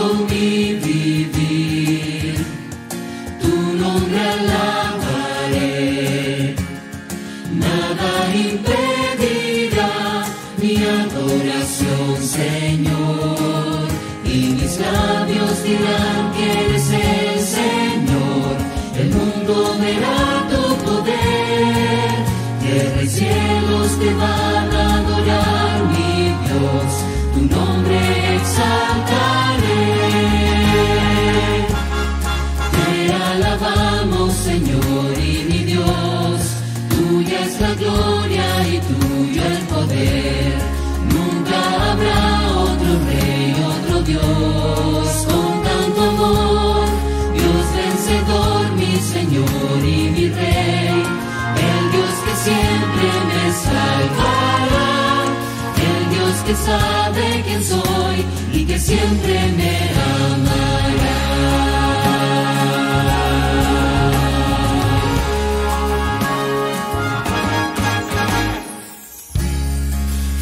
todo mi vivir. Tu nombre alabaré, nada impedirá mi adoración, Señor. Y mis labios dirán que eres el Señor. El mundo verá tu poder, tierra y cielos te van. Dios con tanto amor, Dios vencedor, mi Señor y mi Rey, el Dios que siempre me salvará, el Dios que sabe quién soy y que siempre me amará.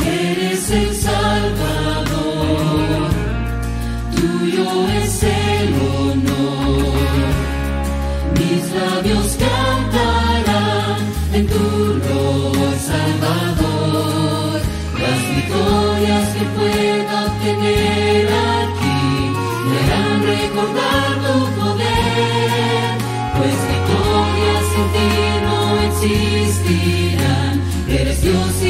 Eres el Oh Salvador, las victorias que puedo obtener aquí me harán recordar tu poder, pues victorias en ti no existirán, pereció.